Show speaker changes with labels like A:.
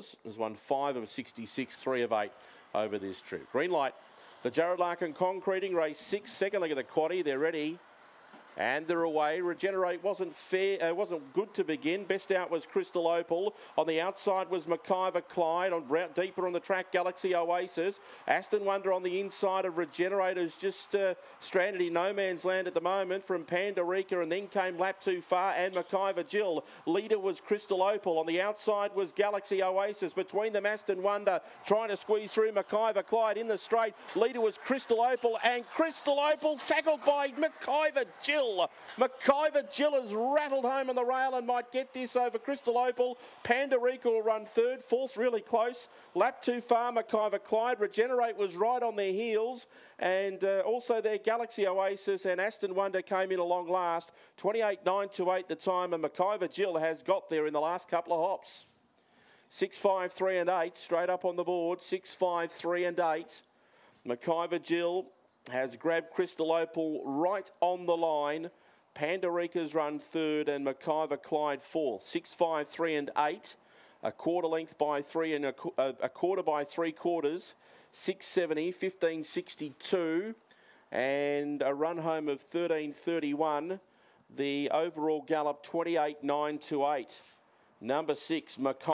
A: $100. Has won five of 66, three of eight over this trip. Green light. The Jared Larkin concreting race six, second leg of the quaddy. They're ready. And they're away. Regenerate wasn't fair, uh, wasn't good to begin. Best out was Crystal Opal. On the outside was McIver Clyde. On deeper on the track, Galaxy Oasis. Aston Wonder on the inside of Regenerate, who's just uh, stranded in no man's land at the moment from Pandarica, and then came lap too far. And McIver Jill. Leader was Crystal Opal. On the outside was Galaxy Oasis. Between them, Aston Wonder trying to squeeze through McIver Clyde in the straight. Leader was Crystal Opal, and Crystal Opal tackled by McIver Jill. McIver Jill has rattled home on the rail and might get this over Crystal Opal. Pandarica will run third. Fourth really close. Lap too far, McIver Clyde. Regenerate was right on their heels. And uh, also their Galaxy Oasis and Aston Wonder came in along last. 28 9 to 8 the time. And McIver Jill has got there in the last couple of hops. 6 5 3 and 8 straight up on the board. 6 5 3 and 8. McIver Jill has grabbed Crystal Opal right on the line. Pandarica's run third and McIver Clyde fourth. Six, five, three, and eight. A quarter length by three and a, uh, a quarter by three quarters. 670, 1562, and a run home of 1331. The overall gallop 28 9 to 8. Number six, McIver.